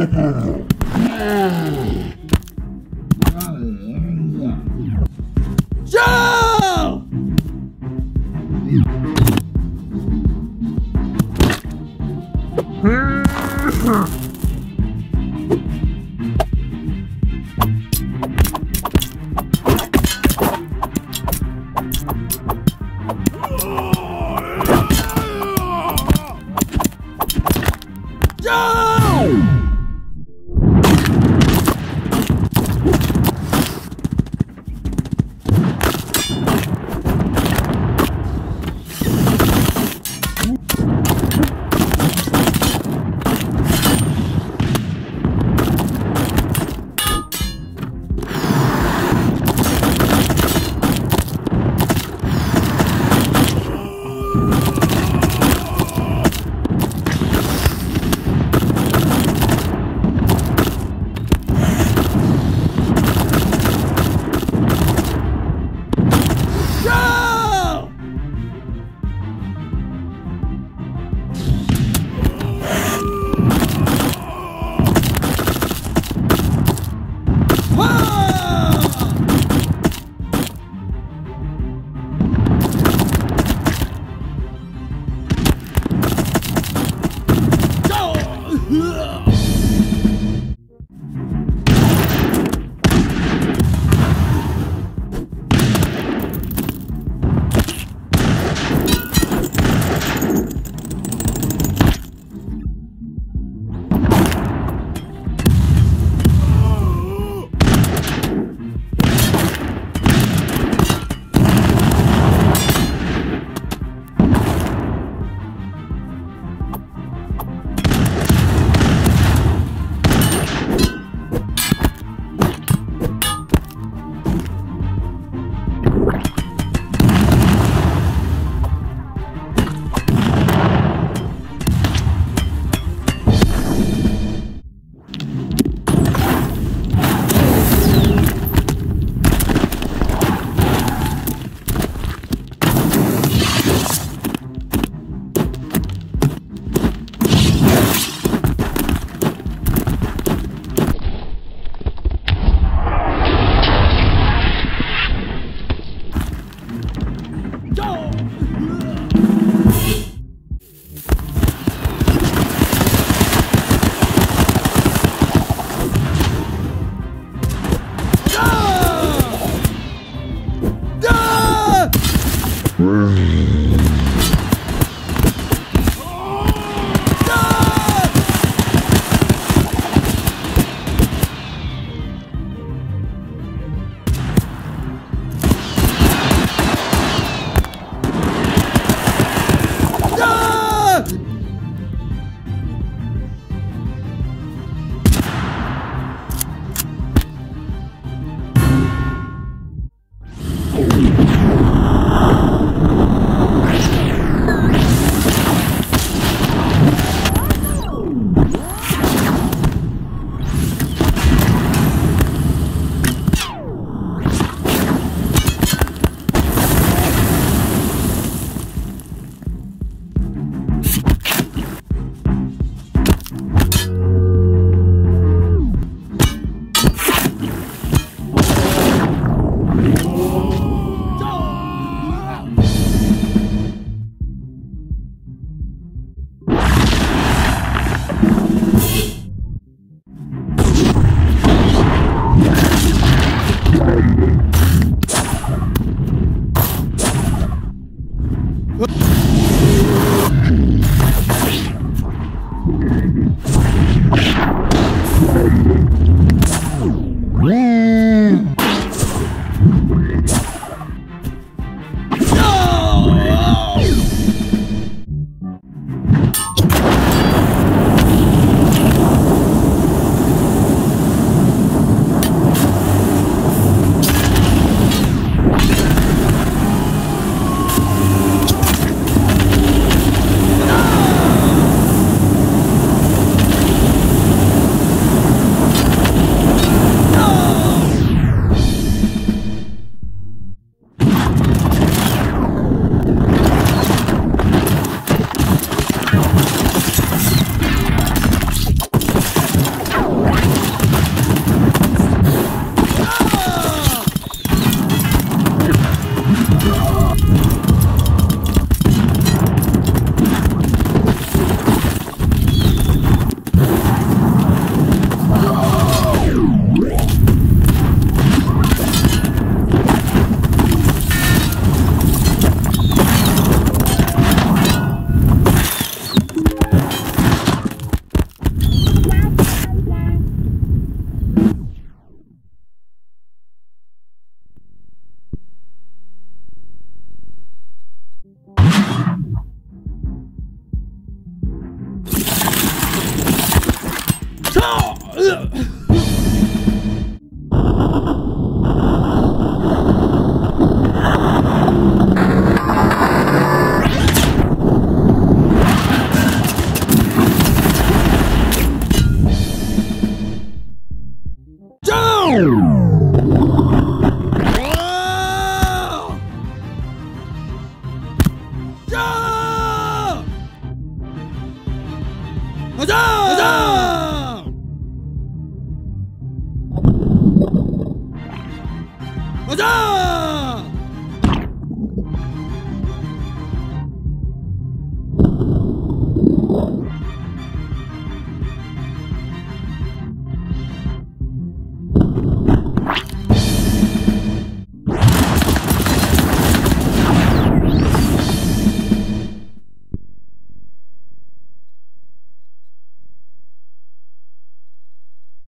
Independent.